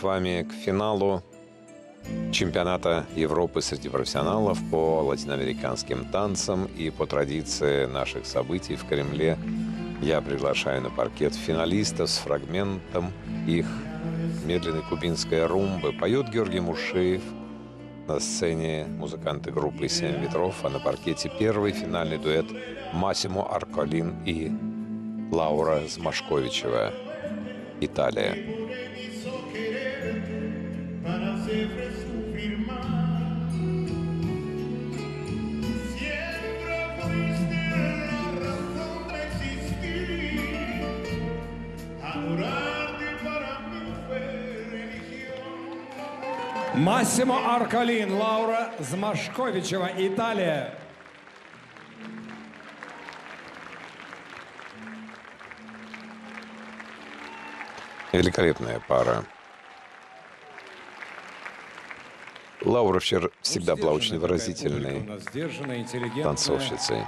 с вами к финалу чемпионата Европы среди профессионалов по латиноамериканским танцам. И по традиции наших событий в Кремле я приглашаю на паркет финалистов с фрагментом их медленной кубинской румбы. Поет Георгий Мушеев. На сцене музыканты группы «Семь ветров», а на паркете первый финальный дуэт Массимо Арколин и Лаура Змашковичева. Италия. Массимо Аркалин, Лаура Змашковичева, Италия. Великолепная пара. Лаура вчера всегда была очень выразительной танцовщицей.